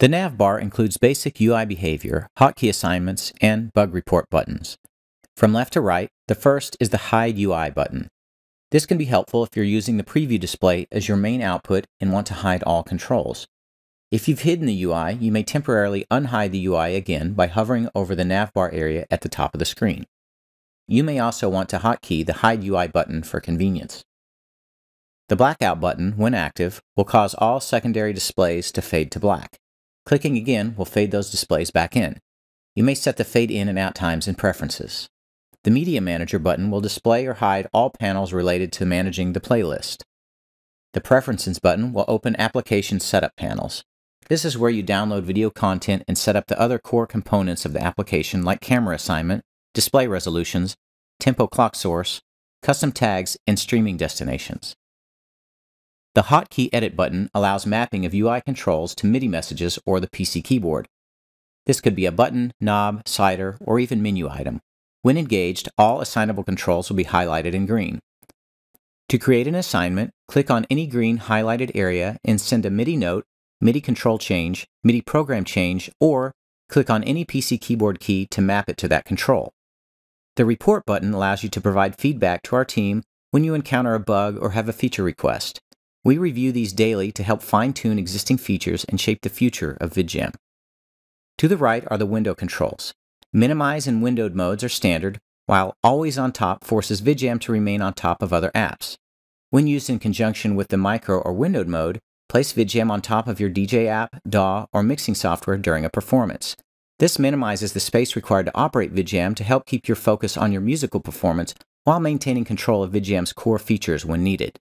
The nav bar includes basic UI behavior, hotkey assignments, and bug report buttons. From left to right, the first is the Hide UI button. This can be helpful if you're using the preview display as your main output and want to hide all controls. If you've hidden the UI, you may temporarily unhide the UI again by hovering over the navbar area at the top of the screen. You may also want to hotkey the Hide UI button for convenience. The blackout button, when active, will cause all secondary displays to fade to black. Clicking again will fade those displays back in. You may set the fade in and out times in Preferences. The Media Manager button will display or hide all panels related to managing the playlist. The Preferences button will open application setup panels. This is where you download video content and set up the other core components of the application like camera assignment, display resolutions, tempo clock source, custom tags, and streaming destinations. The Hotkey Edit button allows mapping of UI controls to MIDI messages or the PC keyboard. This could be a button, knob, slider, or even menu item. When engaged, all assignable controls will be highlighted in green. To create an assignment, click on any green highlighted area and send a MIDI note, MIDI control change, MIDI program change, or click on any PC keyboard key to map it to that control. The Report button allows you to provide feedback to our team when you encounter a bug or have a feature request. We review these daily to help fine tune existing features and shape the future of VidJam. To the right are the window controls. Minimize and windowed modes are standard, while Always on Top forces VidJam to remain on top of other apps. When used in conjunction with the micro or windowed mode, place VidJam on top of your DJ app, DAW, or mixing software during a performance. This minimizes the space required to operate VidJam to help keep your focus on your musical performance while maintaining control of VidJam's core features when needed.